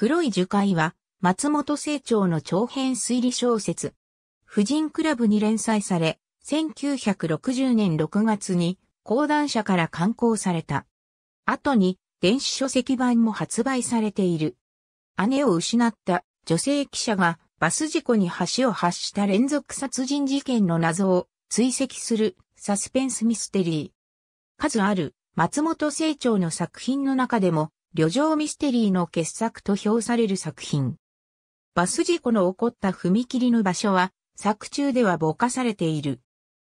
黒い樹海は、松本清張の長編推理小説。婦人クラブに連載され、1960年6月に講談社から刊行された。後に電子書籍版も発売されている。姉を失った女性記者がバス事故に橋を発した連続殺人事件の謎を追跡するサスペンスミステリー。数ある松本清張の作品の中でも旅情ミステリーの傑作と評される作品。バス事故の起こった踏切の場所は作中ではぼかされている。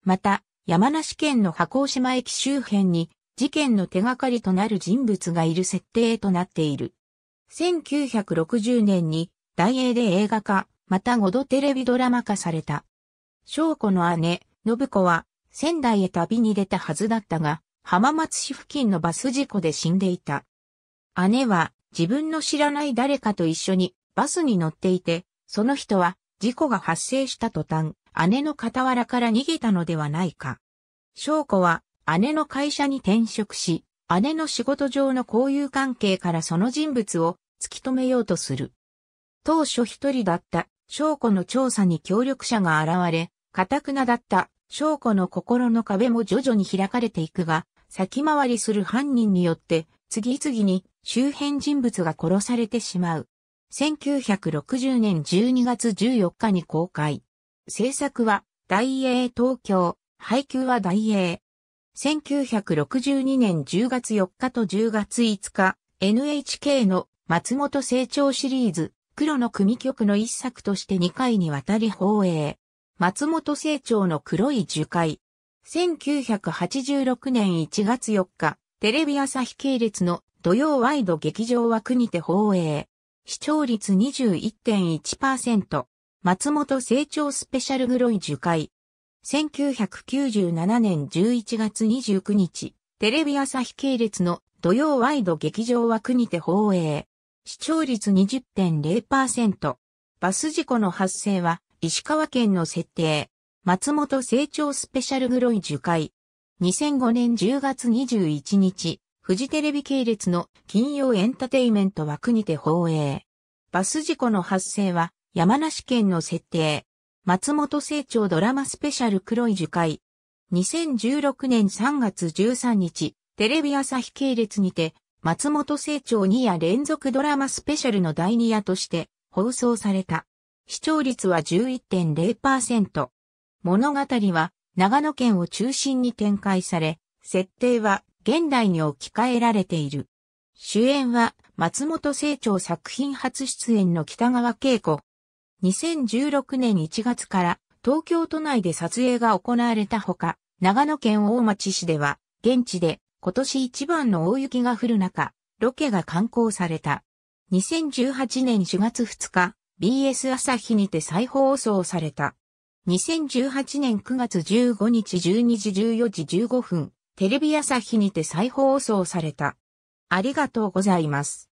また、山梨県の箱島駅周辺に事件の手がかりとなる人物がいる設定となっている。1960年に大英で映画化、また5度テレビドラマ化された。翔子の姉、信子は仙台へ旅に出たはずだったが、浜松市付近のバス事故で死んでいた。姉は自分の知らない誰かと一緒にバスに乗っていて、その人は事故が発生した途端、姉の傍らから逃げたのではないか。翔子は姉の会社に転職し、姉の仕事上の交友関係からその人物を突き止めようとする。当初一人だった翔子の調査に協力者が現れ、堅くなだった翔子の心の壁も徐々に開かれていくが、先回りする犯人によって次々に周辺人物が殺されてしまう。1960年12月14日に公開。制作は大英東京、配給は大英。1962年10月4日と10月5日、NHK の松本清張シリーズ、黒の組曲の一作として2回にわたり放映。松本清張の黒い樹海。1986年1月4日、テレビ朝日系列の土曜ワイド劇場枠にて放映。視聴率21.1%。松本成長スペシャルグロイ樹海。1997年11月29日、テレビ朝日系列の土曜ワイド劇場枠にて放映。視聴率20.0%。バス事故の発生は石川県の設定。松本成長スペシャルグロイ樹海。2005年10月21日、フジテレビ系列の金曜エンタテイメント枠にて放映。バス事故の発生は山梨県の設定。松本清張ドラマスペシャル黒い樹海。2016年3月13日、テレビ朝日系列にて、松本清張2夜連続ドラマスペシャルの第2夜として放送された。視聴率は11.0%。物語は長野県を中心に展開され、設定は現代に置き換えられている。主演は松本清張作品初出演の北川景子。2016年1月から東京都内で撮影が行われたほか、長野県大町市では現地で今年一番の大雪が降る中、ロケが刊行された。2018年4月2日、BS 朝日にて再放送された。2018年9月15日12時14時15分、テレビ朝日にて再放送された。ありがとうございます。